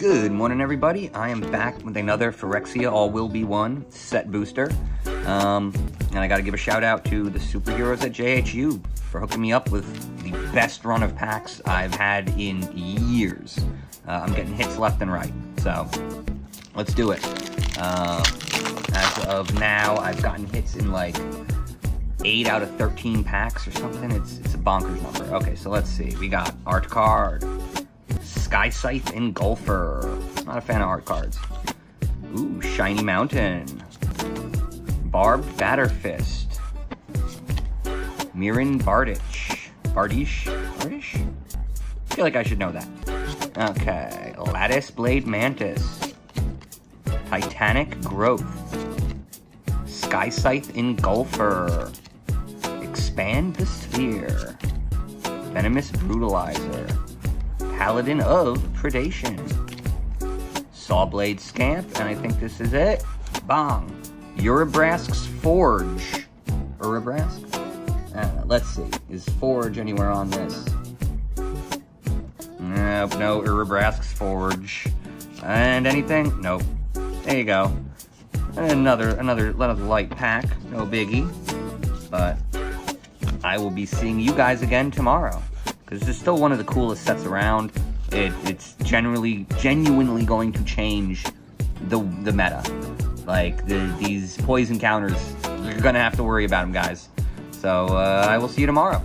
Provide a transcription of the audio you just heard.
Good morning, everybody. I am back with another Phyrexia All Will Be One set booster. Um, and I got to give a shout out to the superheroes at JHU for hooking me up with the best run of packs I've had in years. Uh, I'm getting hits left and right. So, let's do it. Uh, as of now, I've gotten hits in like 8 out of 13 packs or something. It's, it's a bonkers number. Okay, so let's see. We got Art Card, Skyscythe Engulfer. Not a fan of art cards. Ooh, Shiny Mountain. Barbed Batterfist. Mirran Bardiche. Bardish? Bardish? I feel like I should know that. Okay. Latticeblade Mantis. Titanic Growth. Skyscythe Engulfer. Expand the Sphere. Venomous Brutalizer. Paladin of Predation. Sawblade Scamp, and I think this is it. Bong. Urabrask's Forge. Urabrask? Uh, let's see. Is Forge anywhere on this? Nope, no Urabrask's Forge. And anything? Nope. There you go. Another, another, another light pack. No biggie. But I will be seeing you guys again tomorrow because this is still one of the coolest sets around. It, it's generally, genuinely going to change the the meta. Like the, these poison counters, you're gonna have to worry about them, guys. So uh, I will see you tomorrow.